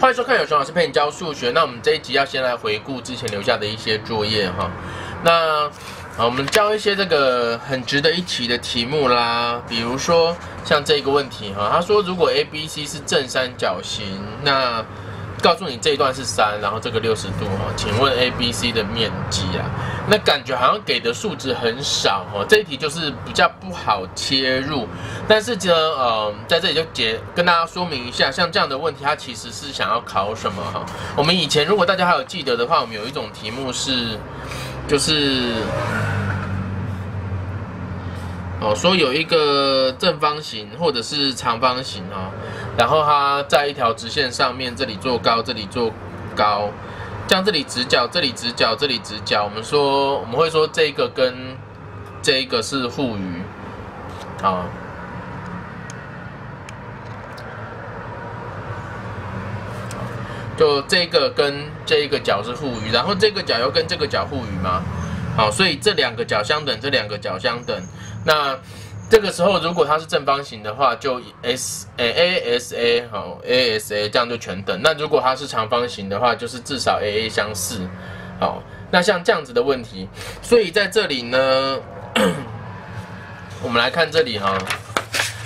欢迎收看有熊老师陪你教数学。那我们这一集要先来回顾之前留下的一些作业哈。那啊，我们教一些这个很值得一提的题目啦，比如说像这个问题哈，他说如果 A、B、C 是正三角形，那告诉你这一段是三，然后这个六十度哈，请问 A、B、C 的面积啊？那感觉好像给的数值很少哈，这一题就是比较不好切入。但是呢，呃，在这里就解跟大家说明一下，像这样的问题，它其实是想要考什么哈？我们以前如果大家还有记得的话，我们有一种题目是，就是哦，说有一个正方形或者是长方形哦。然后它在一条直线上面，这里做高，这里做高，这样这里直角，这里直角，这里直角。我们说我们会说这个跟这一个是互余，啊，就这个跟这一个角是互余，然后这个角又跟这个角互余吗？好，所以这两个角相等，这两个角相等，那。这个时候，如果它是正方形的话，就 s 诶 a s a 好 a s a 这样就全等。那如果它是长方形的话，就是至少 a a 相似。好，那像这样子的问题，所以在这里呢，我们来看这里哈，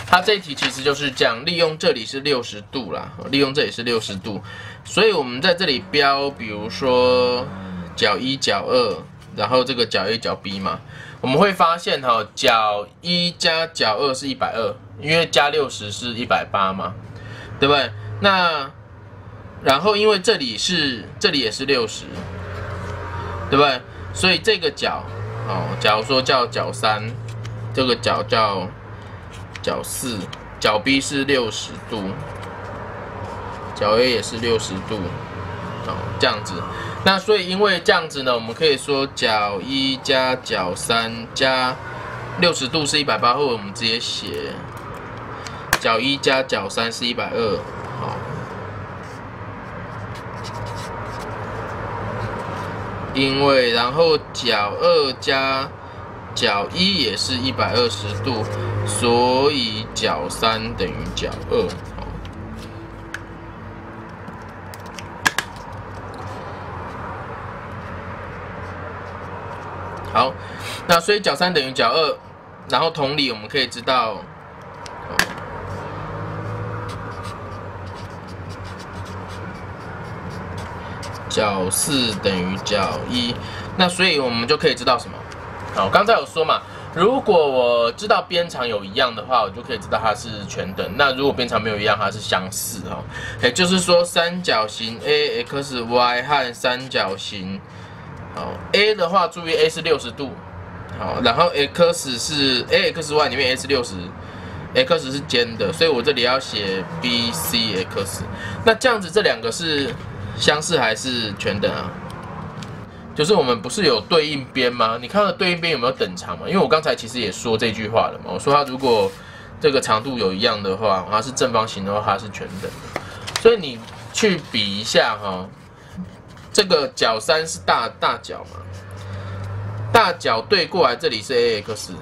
它这一题其实就是这样，利用这里是六十度啦，利用这里是六十度，所以我们在这里标，比如说角一角二，然后这个角 A 角 B 嘛。我们会发现哈，角一加角二是一百二，因为加六十是一百八嘛，对不对？那然后因为这里是这里也是六十，对不对？所以这个角，哦，假如说叫角三，这个角叫角四，角 B 是六十度，角 A 也是六十度，哦，这样子。那所以因为这样子呢，我们可以说角一加角三加六十度是一百八，或者我们直接写角一加角三是一百二，好。因为然后角二加角一也是一百二十度，所以角三等于角二。好，那所以角三等于角二，然后同理，我们可以知道角四等于角一，那所以我们就可以知道什么？好，刚才有说嘛，如果我知道边长有一样的话，我就可以知道它是全等。那如果边长没有一样，它是相似哈。也就是说，三角形 A X Y 和三角形。好，A 的话，注意 A 是六十度，好，然后 X 是 A X Y 里面 A 是六十，X 是尖的，所以我这里要写 B C X。那这样子这两个是相似还是全等啊？就是我们不是有对应边吗？你看到对应边有没有等长嘛？因为我刚才其实也说这句话了嘛，我说它如果这个长度有一样的话，它是正方形的话，它是全等的。所以你去比一下哈。这个角三是大大角嘛？大角对过来，这里是 A X，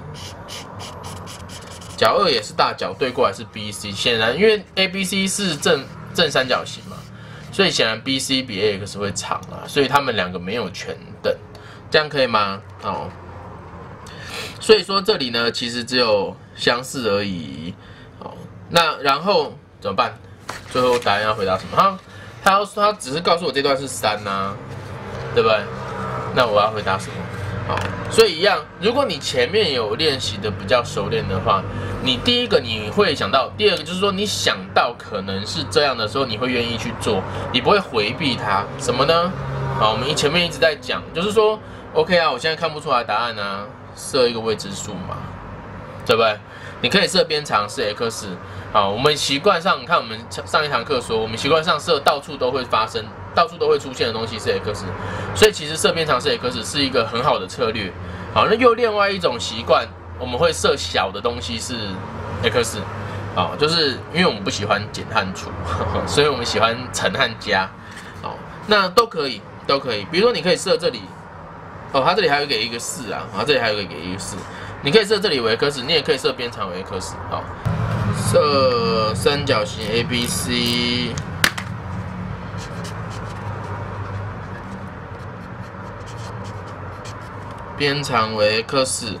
角二也是大角对过来是 B C。显然，因为 A B C 是正正三角形嘛，所以显然 B C 比 A X 会长啊，所以他们两个没有全等，这样可以吗？哦，所以说这里呢，其实只有相似而已。哦，那然后怎么办？最后答案要回答什么？哈？他要他只是告诉我这段是三呐，对不对？那我要回答什么？好，所以一样，如果你前面有练习的比较熟练的话，你第一个你会想到，第二个就是说你想到可能是这样的时候，你会愿意去做，你不会回避它。什么呢？好，我们前面一直在讲，就是说，OK 啊，我现在看不出来答案呢，设一个未知数嘛，对不对？你可以设边长是 x。好，我们习惯上，你看我们上一堂课说，我们习惯上设到处都会发生、到处都会出现的东西是 x，所以其实设边长是 x 是一个很好的策略。好，那又另外一种习惯，我们会设小的东西是 x，好，就是因为我们不喜欢减和除，所以我们喜欢乘和加。好，那都可以，都可以。比如说你可以设这里，哦，它这里还有给一个四啊，然后这里还有个给一个四，你可以设这里为 x，你也可以设边长为 x，好。设三角形 abc 边长为 x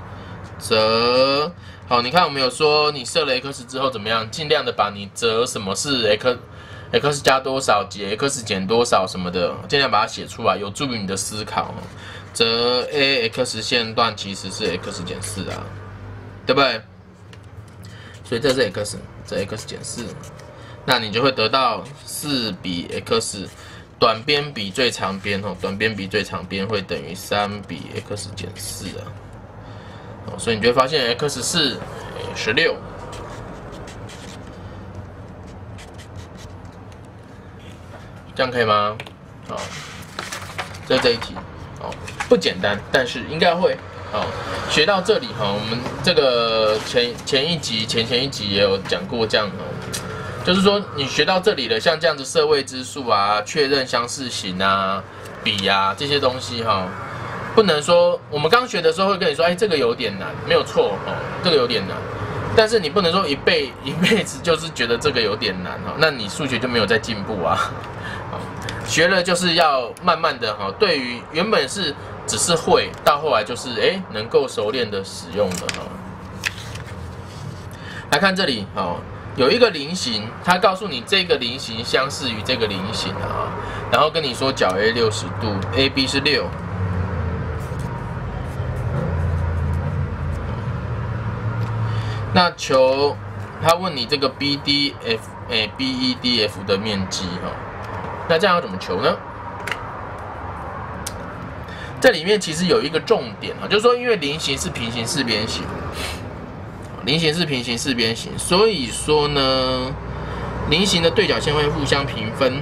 则好你看我们有说你设了 x 之后怎么样尽量的把你则什么是 xx 加多少减 x 减多少什么的尽量把它写出来有助于你的思考。则 ax 线段其实是 x 减四啊对不对？所以这是 x，这 x 减四，那你就会得到四比 x。短边比最长边哦，短边比最长边会等于三比 x 减四啊，哦，所以你就会发现 x 是十六，这样可以吗？好，这这一题哦，不简单，但是应该会哦。学到这里哈，我们这个前前一集前前一集也有讲过这样哦。就是说，你学到这里了，像这样子色位之数啊，确认相似型啊，比啊这些东西哈，不能说我们刚学的时候会跟你说，哎，这个有点难，没有错哦，这个有点难，但是你不能说一辈 一辈子就是觉得这个有点难哈，那你数学就没有在进步啊。学了就是要慢慢的哈，对于原本是只是会，到后来就是哎能够熟练的使用的哈。来看这里好。有一个菱形，它告诉你这个菱形相似于这个菱形啊，然后跟你说角 A 六十度，AB 是六。那求他问你这个 BDF 哎 BEDF 的面积哈，那这样要怎么求呢？这里面其实有一个重点啊，就是说因为菱形是平行四边形。菱形是平行四边形，所以说呢，菱形的对角线会互相平分。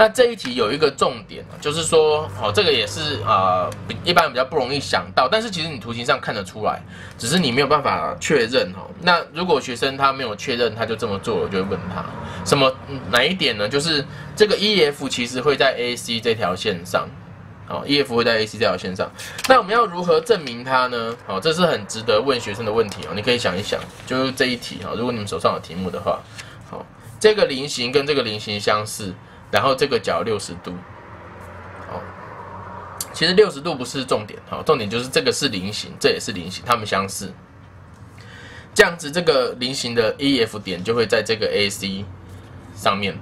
那这一题有一个重点就是说，哦，这个也是啊，一般比较不容易想到，但是其实你图形上看得出来，只是你没有办法确认哦。那如果学生他没有确认，他就这么做，我就会问他什么哪一点呢？就是这个 E F 其实会在 A C 这条线上，哦，E F 会在 A C 这条线上。那我们要如何证明它呢？哦，这是很值得问学生的问题哦。你可以想一想，就是这一题哈，如果你们手上有题目的话，好，这个菱形跟这个菱形相似。然后这个角六十度，好，其实六十度不是重点，好，重点就是这个是菱形，这也是菱形，它们相似，这样子这个菱形的 E F 点就会在这个 A C 上面，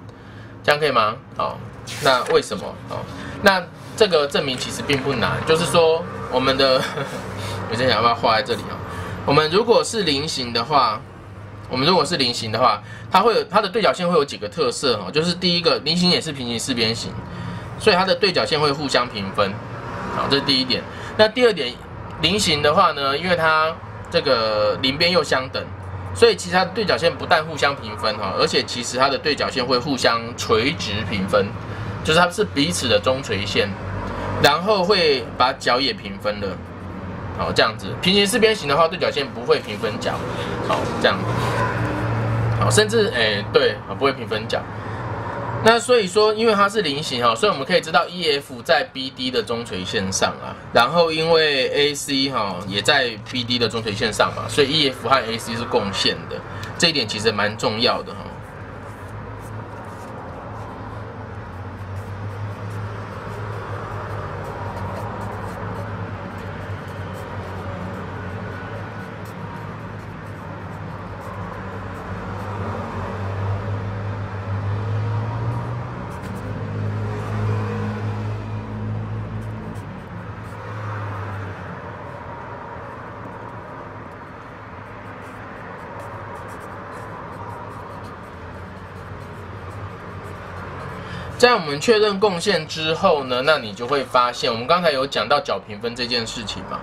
这样可以吗？好，那为什么？好，那这个证明其实并不难，就是说我们的，我先想要把它画在这里啊，我们如果是菱形的话。我们如果是菱形的话，它会有它的对角线会有几个特色哈，就是第一个菱形也是平行四边形，所以它的对角线会互相平分，好，这是第一点。那第二点，菱形的话呢，因为它这个邻边又相等，所以其实它的对角线不但互相平分哈，而且其实它的对角线会互相垂直平分，就是它是彼此的中垂线，然后会把角也平分了。好，这样子平行四边形的话，对角线不会平分角。好，这样。好，甚至诶，对，啊，不会平分角。那所以说，因为它是菱形哈，所以我们可以知道 E F 在 B D 的中垂线上啊。然后因为 A C 哈也在 B D 的中垂线上嘛，所以 E F 和 A C 是共线的。这一点其实蛮重要的哈。在我们确认共线之后呢，那你就会发现，我们刚才有讲到角平分这件事情嘛，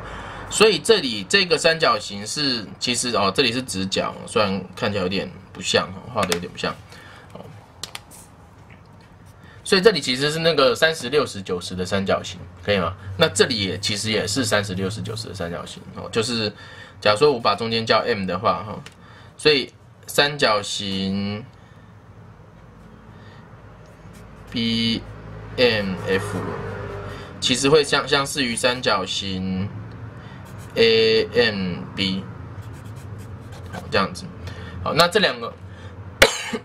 所以这里这个三角形是其实哦，这里是直角，虽然看起来有点不像，画的有点不像，哦，所以这里其实是那个三十六十九十的三角形，可以吗？那这里也其实也是三十六十九十的三角形哦，就是假如说我把中间叫 M 的话哈，所以三角形。B M F 其实会相相似于三角形 A M B，好这样子，好那这两个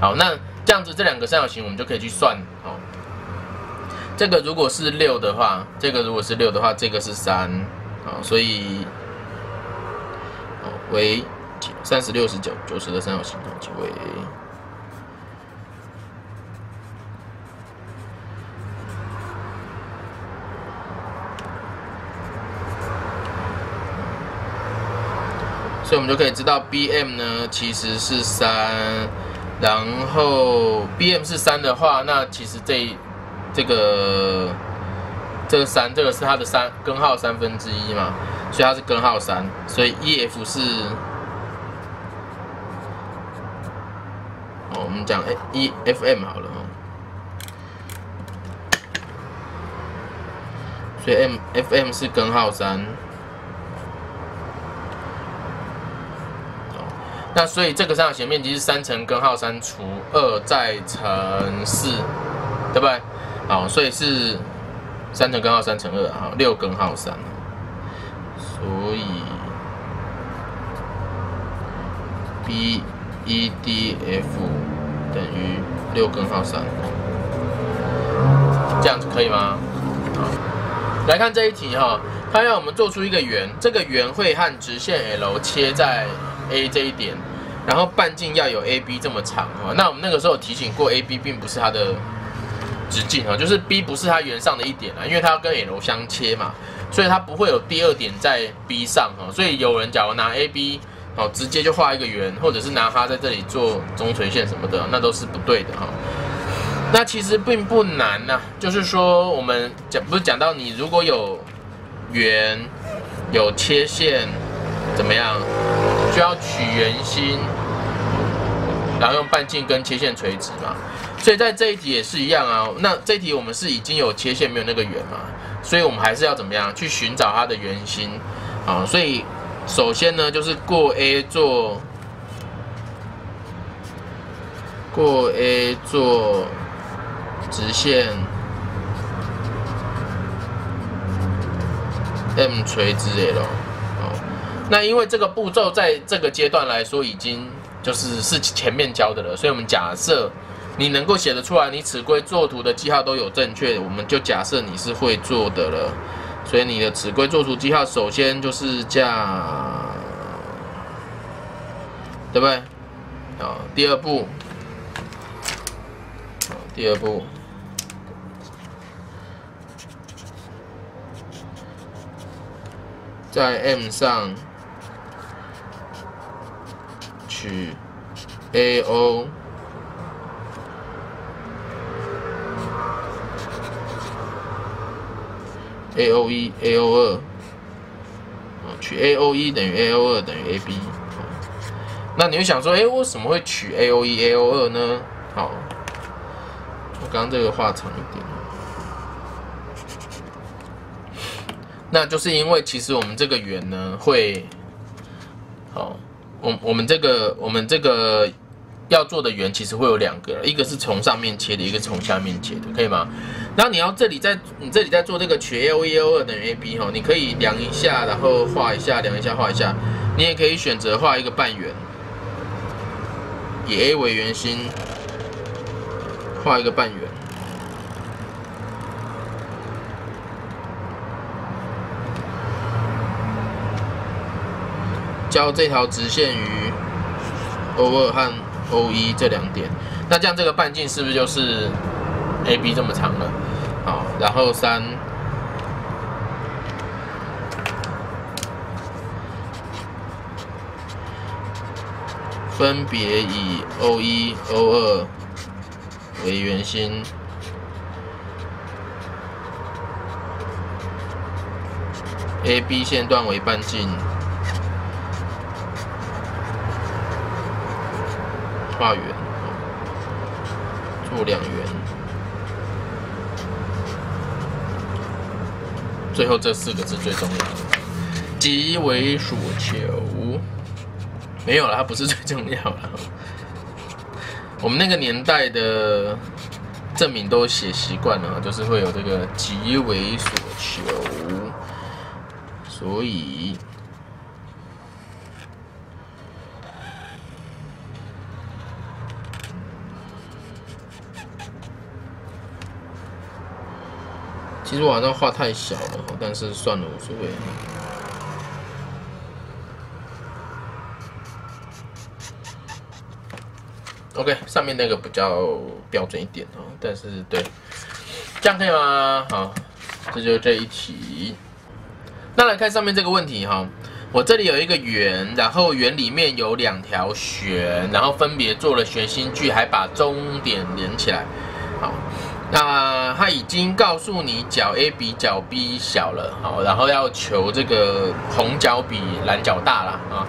好，那这样子这两个三角形我们就可以去算，好，这个如果是六的话，这个如果是六的话，这个是三，好，所以，好为三十六十九九十的三角形，就为。所以我们就可以知道，BM 呢其实是三，然后 BM 是三的话，那其实这这个这个三，这个是它的三根号三分之一嘛，所以它是根号三，所以 EF 是，哦，我们讲 EFM 好了哈，所以 MFM 是根号三。那所以这个三角形面积是三乘根号三除二再乘四，对不对？好，所以是三乘根号三乘二，好，六根号三。所以 B E D F 等于六根号三，这样子可以吗？好，来看这一题哈，它要我们做出一个圆，这个圆会和直线 L 切在。A 这一点，然后半径要有 AB 这么长哈。那我们那个时候提醒过，AB 并不是它的直径啊，就是 B 不是它圆上的一点啊，因为它要跟 L 相切嘛，所以它不会有第二点在 B 上哈。所以有人假如拿 AB 哦，直接就画一个圆，或者是拿它在这里做中垂线什么的，那都是不对的哈。那其实并不难呐，就是说我们讲不是讲到你如果有圆有切线怎么样？需要取圆心，然后用半径跟切线垂直嘛，所以在这一题也是一样啊。那这一题我们是已经有切线没有那个圆嘛，所以我们还是要怎么样去寻找它的圆心啊？所以首先呢，就是过 A 做过 A 做直线 M 垂直 L。那因为这个步骤在这个阶段来说已经就是是前面教的了，所以我们假设你能够写得出来，你尺规作图的记号都有正确，我们就假设你是会做的了。所以你的尺规作图记号首先就是加，对不对？好，第二步，第二步。在 M 上取 A O A O 一 A O 二，取 A O 一等于 A O 二等于 A B。那你会想说，哎，为什么会取 A O 一 A O 二呢？好，我刚刚这个画长一点。那就是因为其实我们这个圆呢会，好，我我们这个我们这个要做的圆其实会有两个，一个是从上面切的，一个从下面切的，可以吗？然后你要这里在你这里在做这个取 A O 一 O 二等于 A B 哈，你可以量一下，然后画一下，量一下画一下，你也可以选择画一个半圆，以 A 为圆心，画一个半圆。交这条直线于 O 二和 O 一这两点，那这样这个半径是不是就是 AB 这么长了？好，然后三分别以 O 一、O 二为圆心，AB 线段为半径。画圆，做两圆，最后这四个字最重要，即为所求。没有了，它不是最重要了。我们那个年代的证明都写习惯了，就是会有这个即为所求，所以。其实我好像画太小了，但是算了，无所谓。OK，上面那个比较标准一点哦，但是对，这样可以吗？好，这就是这一题。那来看上面这个问题哈，我这里有一个圆，然后圆里面有两条弦，然后分别做了弦心距，还把中点连起来。好，那他已经告诉你角 A 比角 B 小了，好，然后要求这个红角比蓝角大了啊。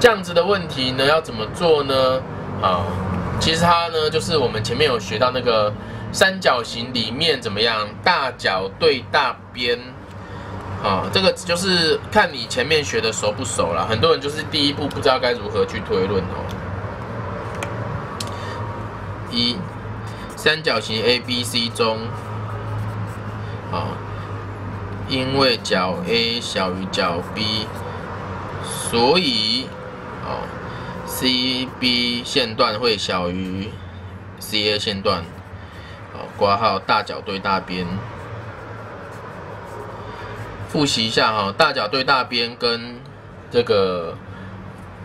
这样子的问题呢，要怎么做呢？啊，其实它呢，就是我们前面有学到那个三角形里面怎么样，大角对大边，啊，这个就是看你前面学的熟不熟了。很多人就是第一步不知道该如何去推论哦。一，三角形 A B C 中，啊，因为角 A 小于角 B，所以。哦，C B 线段会小于 C A 线段。好，挂号大角对大边。复习一下哈，大角对大边跟这个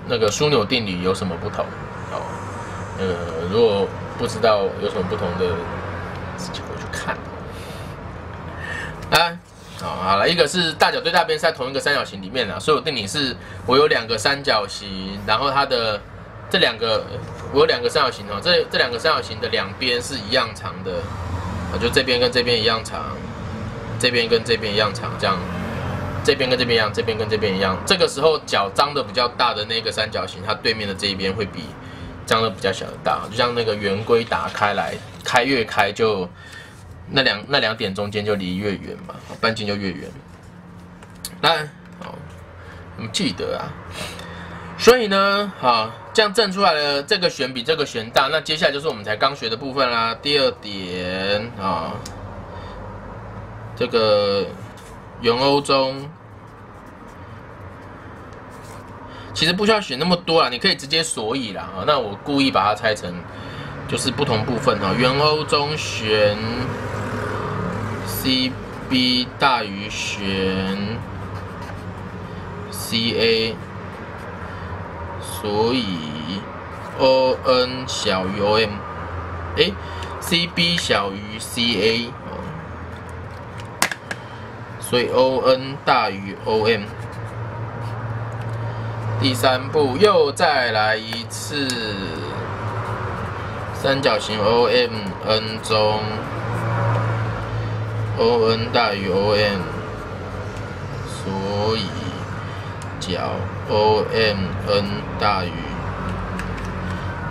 那个枢纽定理有什么不同？呃，如果不知道有什么不同的，自己回去看。来。好，好了，一个是大角对大边是在同一个三角形里面的，所以我定理是，我有两个三角形，然后它的这两个，我有两个三角形哦，这这两个三角形的两边是一样长的，就这边跟这边一样长，这边跟这边一样长，这样，这边跟这边一样，这边跟这边一样，这个时候角张的比较大的那个三角形，它对面的这一边会比张的比较小的大，就像那个圆规打开来，开越开就。那两那两点中间就离越远嘛，半径就越远。来，好，我们记得啊。所以呢，好，这样证出来了，这个弦比这个弦大。那接下来就是我们才刚学的部分啦。第二点啊，这个圆欧中，其实不需要选那么多啦，你可以直接所以啦。啊，那我故意把它拆成就是不同部分啊，圆欧中弦。C B 大于弦 C A，所以 O N 小于 O M，哎，C B 小于 C A，所以 O N 大于 O M。第三步又再来一次，三角形 O M N 中。O N 大于 O M，所以角 O M N 大于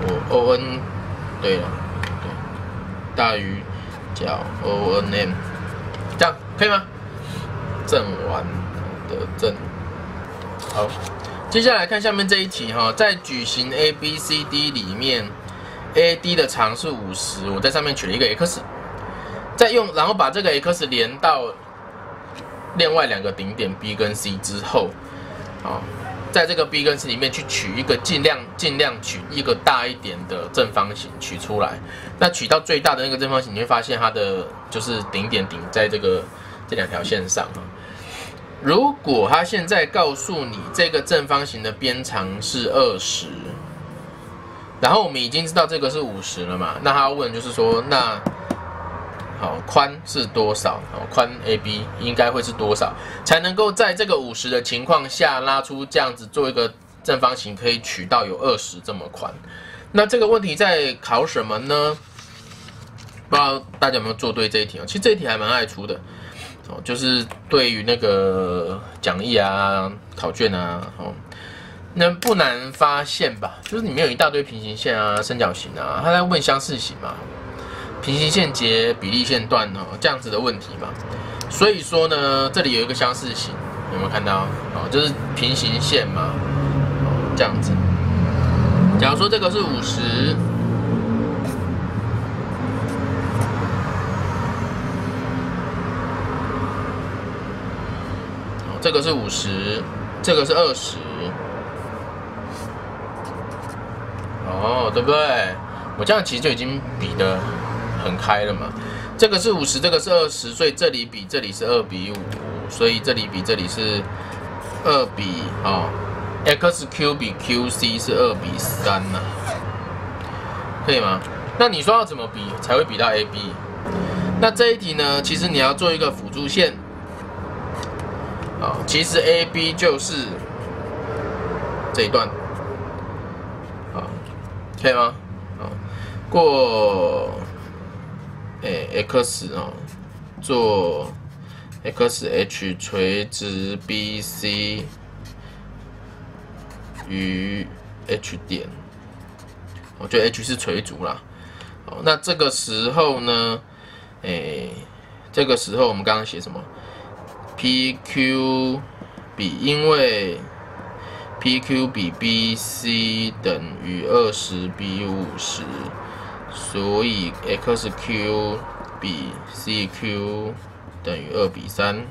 我 O N，对了，对，大于角 O N M，这样可以吗？正完的正，好，接下来看下面这一题哈，在矩形 A B C D 里面，A D 的长是五十，我在上面取了一个 X。再用，然后把这个 x 连到另外两个顶点 B 跟 C 之后，啊，在这个 B 跟 C 里面去取一个尽量尽量取一个大一点的正方形取出来。那取到最大的那个正方形，你会发现它的就是顶点顶在这个这两条线上啊。如果他现在告诉你这个正方形的边长是二十，然后我们已经知道这个是五十了嘛？那他问就是说那。好，宽是多少？好，宽 AB 应该会是多少，才能够在这个五十的情况下拉出这样子做一个正方形，可以取到有二十这么宽？那这个问题在考什么呢？不知道大家有没有做对这一题啊？其实这一题还蛮爱出的哦，就是对于那个讲义啊、考卷啊，哦，那不难发现吧？就是里面有一大堆平行线啊、三角形啊，他在问相似形嘛。平行线结比例线段哦，这样子的问题嘛，所以说呢，这里有一个相似形，有没有看到？哦，就是平行线嘛，这样子。假如说这个是五十，这个是五十，这个是二十，哦，对不对？我这样其实就已经比的。很开了嘛？这个是五十，这个是二十，所以这里比这里是二比五，所以这里比这里是二比啊，X Q 比 Q C 是二比三呐，可以吗？那你说要怎么比才会比到 A B？那这一题呢，其实你要做一个辅助线，啊，其实 A B 就是这一段，啊，可以吗？啊，过。诶，x 啊，做 x h 垂直 B C 与 H 点，我觉得 H 是垂足啦。哦，那这个时候呢，诶，这个时候我们刚刚写什么？P Q 比，因为 P Q 比 B C 等于二十比五十。所以 x q 比 c q 等于二比三，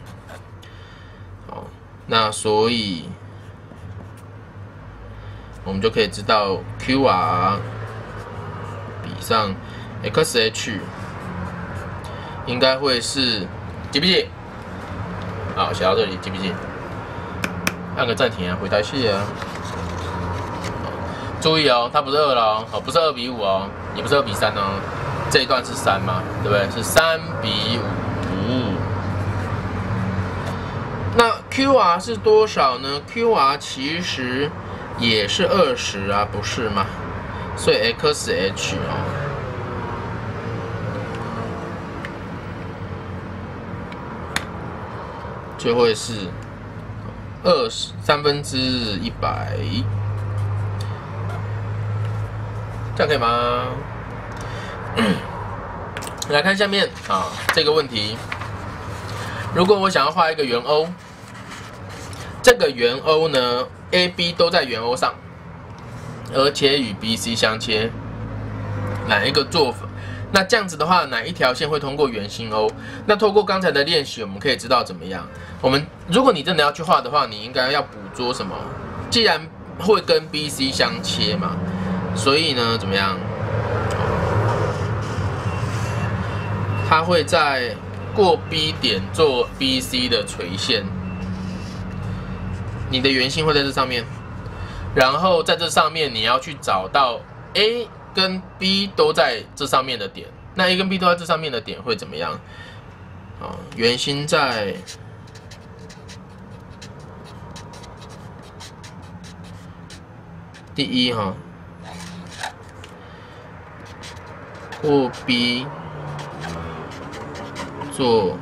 好，那所以我们就可以知道 q r 比上 x h 应该会是几比几？好，写到这里记不记？按个暂停啊，回答谢啊。注意哦，它不是二了哦，不是二比五哦。也不是二比三哦，这一段是三吗？对不对？是三比五。那 QR 是多少呢？QR 其实也是二十啊，不是吗？所以 XH 哦，就会是二十三分之一百。这样可以吗？来看下面啊，这个问题，如果我想要画一个圆 O，这个圆 O 呢，A、B 都在圆 O 上，而且与 B、C 相切，哪一个做法？那这样子的话，哪一条线会通过圆心 O？那透过刚才的练习，我们可以知道怎么样？我们如果你真的要去画的话，你应该要捕捉什么？既然会跟 B、C 相切嘛。所以呢，怎么样？它会在过 B 点做 BC 的垂线，你的圆心会在这上面，然后在这上面你要去找到 A 跟 B 都在这上面的点，那 A 跟 B 都在这上面的点会怎么样？啊，圆心在第一哈。或 B 做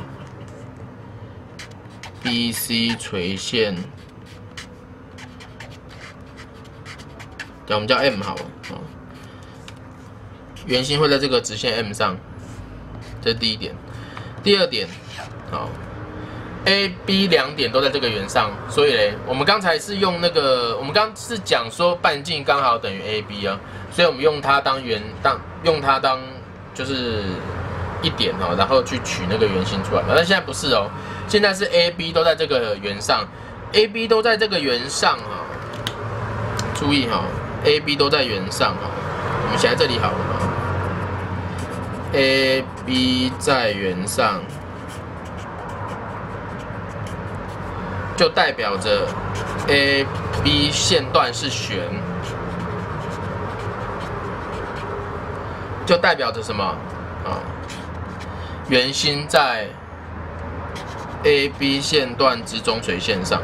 BC 垂线，对，我们叫 M 好了，圆心会在这个直线 M 上，这是第一点。第二点，好，A、B 两点都在这个圆上，所以嘞，我们刚才是用那个，我们刚是讲说半径刚好等于 AB 啊，所以我们用它当圆当用它当。就是一点哦，然后去取那个圆心出来。但现在不是哦，现在是 A、B 都在这个圆上，A、B 都在这个圆上哈。注意哈，A、B 都在圆上哈。我们写在这里好了嘛？A、B 在圆上，就代表着 A、B 线段是旋。就代表着什么啊？圆心在 A、B 线段之中垂线上，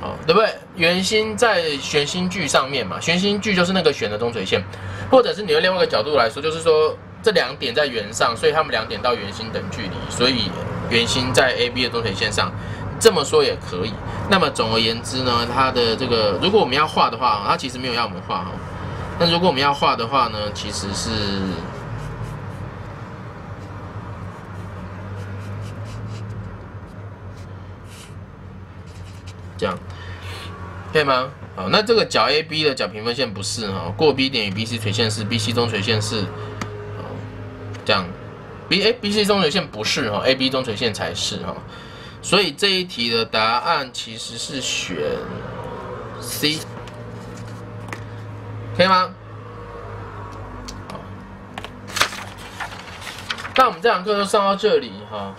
好，对不对？圆心在悬心距上面嘛，悬心距就是那个旋的中垂线，或者是你用另外一个角度来说，就是说这两点在圆上，所以它们两点到圆心等距离，所以圆心在 A、B 的中垂线上。这么说也可以。那么总而言之呢，它的这个，如果我们要画的话，它其实没有要我们画哈。那如果我们要画的话呢，其实是这样，可以吗？好，那这个角 AB 的角平分线不是哈，过 B 点与 BC 垂线是，BC 中垂线是，这样，BA、BC 中垂线不是哈，AB 中垂线才是哈。所以这一题的答案其实是选 C。可以吗？好，那我们这堂课就上到这里哈。